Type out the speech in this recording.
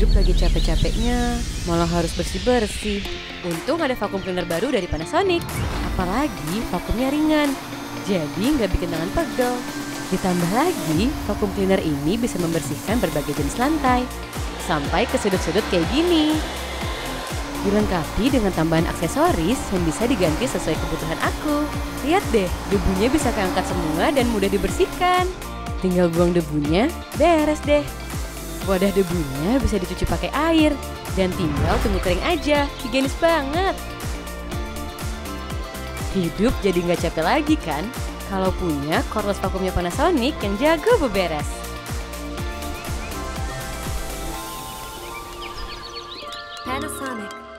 Hidup lagi capek-capeknya, malah harus bersih-bersih. Untung ada vakum cleaner baru dari Panasonic. Apalagi vakumnya ringan, jadi nggak bikin tangan pegel. Ditambah lagi, vakum cleaner ini bisa membersihkan berbagai jenis lantai. Sampai ke sudut-sudut kayak gini. Dilengkapi dengan tambahan aksesoris yang bisa diganti sesuai kebutuhan aku. Lihat deh, debunya bisa keangkat semua dan mudah dibersihkan. Tinggal buang debunya, beres deh. Wadah debunya bisa dicuci pakai air dan tinggal tunggu kering aja. Higienis banget. Hidup jadi nggak capek lagi kan? Kalau punya cordless vakumnya Panasonic yang jago beberes. Panasonic.